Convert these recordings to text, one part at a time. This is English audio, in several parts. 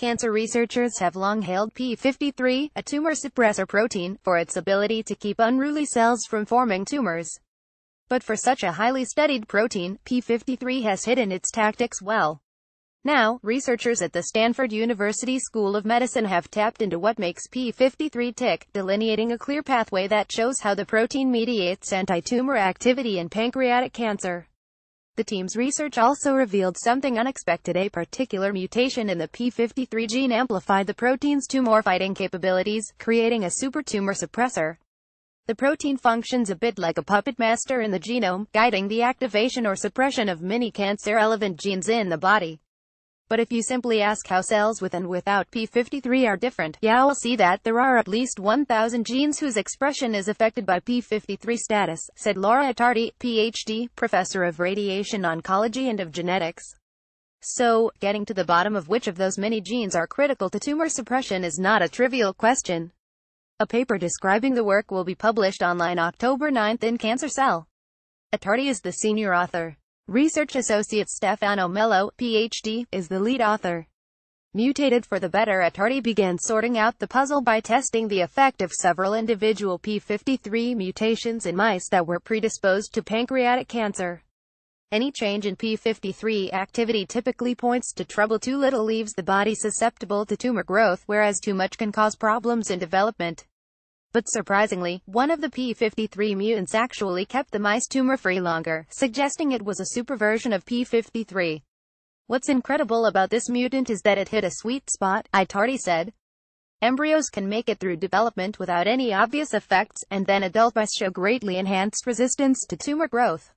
Cancer researchers have long hailed P53, a tumor suppressor protein, for its ability to keep unruly cells from forming tumors. But for such a highly studied protein, P53 has hidden its tactics well. Now, researchers at the Stanford University School of Medicine have tapped into what makes P53 tick, delineating a clear pathway that shows how the protein mediates anti-tumor activity in pancreatic cancer. The team's research also revealed something unexpected. A particular mutation in the P53 gene amplified the protein's tumor-fighting capabilities, creating a super tumor suppressor. The protein functions a bit like a puppet master in the genome, guiding the activation or suppression of many cancer-relevant genes in the body. But if you simply ask how cells with and without P53 are different, you'll see that there are at least 1,000 genes whose expression is affected by P53 status, said Laura Attardi, PhD, professor of radiation oncology and of genetics. So, getting to the bottom of which of those many genes are critical to tumor suppression is not a trivial question. A paper describing the work will be published online October 9 in Cancer Cell. Attardi is the senior author. Research associate Stefano Mello, Ph.D., is the lead author. Mutated for the better Attardi began sorting out the puzzle by testing the effect of several individual P53 mutations in mice that were predisposed to pancreatic cancer. Any change in P53 activity typically points to trouble too little leaves the body susceptible to tumor growth, whereas too much can cause problems in development. But surprisingly, one of the P53 mutants actually kept the mice tumor-free longer, suggesting it was a superversion of P53. What's incredible about this mutant is that it hit a sweet spot, Attardi said. Embryos can make it through development without any obvious effects, and then adult mice show greatly enhanced resistance to tumor growth.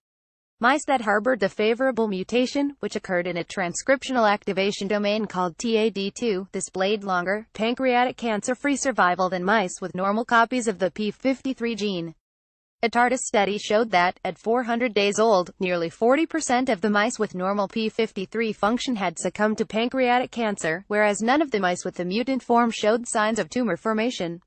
Mice that harbored the favorable mutation, which occurred in a transcriptional activation domain called TAD2, displayed longer, pancreatic cancer-free survival than mice with normal copies of the P53 gene. Attardi's study showed that, at 400 days old, nearly 40% of the mice with normal P53 function had succumbed to pancreatic cancer, whereas none of the mice with the mutant form showed signs of tumor formation.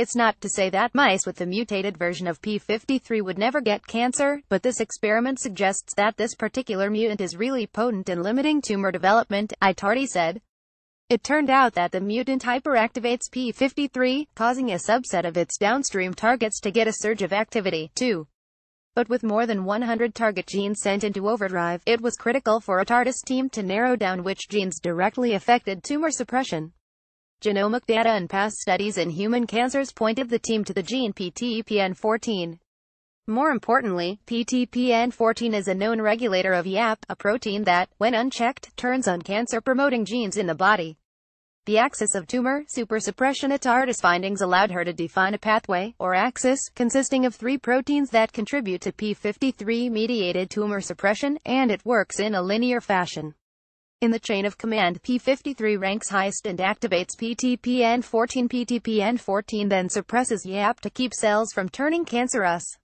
It's not to say that mice with the mutated version of P53 would never get cancer, but this experiment suggests that this particular mutant is really potent in limiting tumor development, Attardi said. It turned out that the mutant hyperactivates P53, causing a subset of its downstream targets to get a surge of activity, too. But with more than 100 target genes sent into overdrive, it was critical for Attardi's team to narrow down which genes directly affected tumor suppression. Genomic data and past studies in human cancers pointed the team to the gene PTPN14. More importantly, PTPN14 is a known regulator of YAP, a protein that, when unchecked, turns on cancer-promoting genes in the body. The axis of tumor supersuppression Attardi's findings allowed her to define a pathway, or axis, consisting of three proteins that contribute to P53-mediated tumor suppression, and it works in a linear fashion. In the chain of command, P53 ranks highest and activates PTPN14. PTPN14 then suppresses YAP to keep cells from turning cancerous.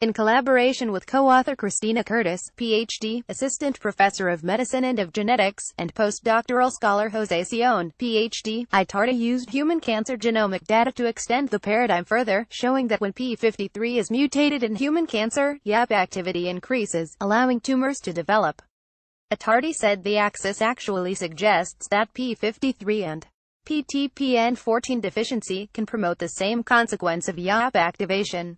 In collaboration with co-author Christina Curtis, Ph.D., Assistant Professor of Medicine and of Genetics, and postdoctoral scholar Jose Seoane, Ph.D., Attardi used human cancer genomic data to extend the paradigm further, showing that when P53 is mutated in human cancer, YAP activity increases, allowing tumors to develop. Attardi said the axis actually suggests that P53 and PTPN14 deficiency can promote the same consequence of YAP activation.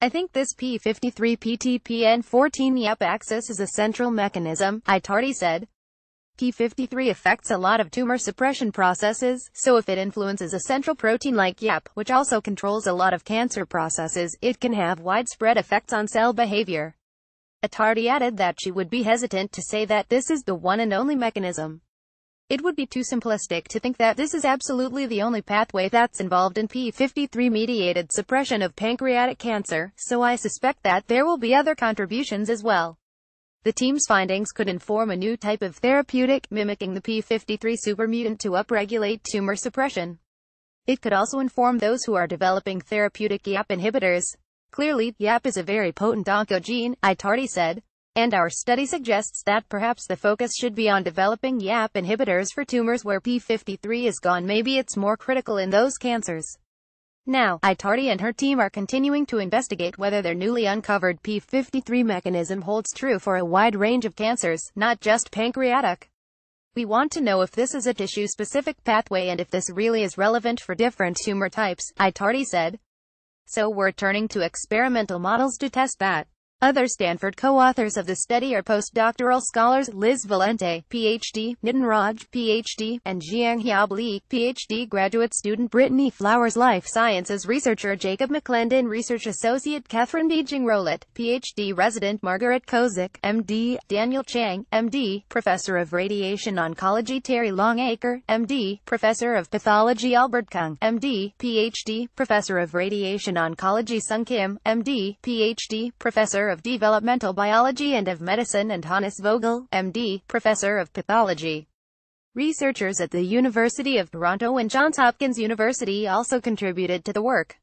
I think this P53 PTPN14 YAP axis is a central mechanism, Attardi said. P53 affects a lot of tumor suppression processes, so if it influences a central protein like YAP, which also controls a lot of cancer processes, it can have widespread effects on cell behavior. Attardi added that she would be hesitant to say that this is the one and only mechanism. It would be too simplistic to think that this is absolutely the only pathway that's involved in P53-mediated suppression of pancreatic cancer, so I suspect that there will be other contributions as well. The team's findings could inform a new type of therapeutic, mimicking the P53 supermutant to upregulate tumor suppression. It could also inform those who are developing therapeutic YAP inhibitors, Clearly, YAP is a very potent oncogene, Attardi said. And our study suggests that perhaps the focus should be on developing YAP inhibitors for tumors where P53 is gone. Maybe it's more critical in those cancers. Now, Attardi and her team are continuing to investigate whether their newly uncovered P53 mechanism holds true for a wide range of cancers, not just pancreatic. We want to know if this is a tissue-specific pathway and if this really is relevant for different tumor types, Attardi said. So we're turning to experimental models to test that. Other Stanford co-authors of the study are postdoctoral scholars Liz Valente, PhD, Nitin Raj, PhD, and Jianghiao Li, PhD graduate student Brittany Flowers Life Sciences researcher Jacob McClendon Research Associate Catherine Bieging-Rowell, PhD resident Margaret Kozak, MD, Daniel Chang, MD, Professor of Radiation Oncology Terry Longacre, MD, Professor of Pathology Albert Koong, MD, PhD, Professor of Radiation Oncology Seung Kim, MD, PhD, Professor of Developmental Biology and of Medicine and Hannes Vogel, MD, Professor of Pathology. Researchers at the University of Toronto and Johns Hopkins University also contributed to the work.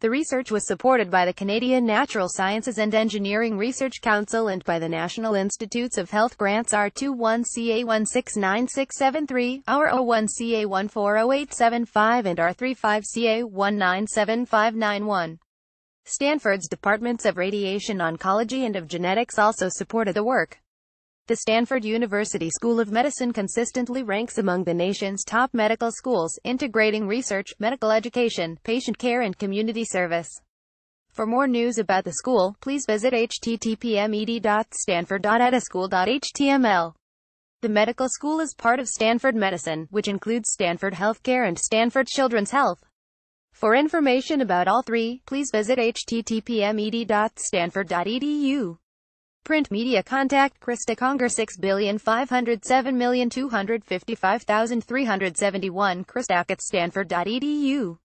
The research was supported by the Canadian Natural Sciences and Engineering Research Council and by the National Institutes of Health grants R21CA169673, R01CA140875 and R35CA197591. Stanford's departments of radiation oncology and of genetics also supported the work. The Stanford University School of Medicine consistently ranks among the nation's top medical schools, integrating research, medical education, patient care and community service. For more news about the school, please visit http://ed.stanford.edischool.html. The medical school is part of Stanford Medicine, which includes Stanford Healthcare and Stanford Children's Health. For information about all three, please visit http://ed.stanford.edu. Print media contact Krista Conger 65072075351 Krista at stanford.edu.